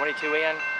22 in.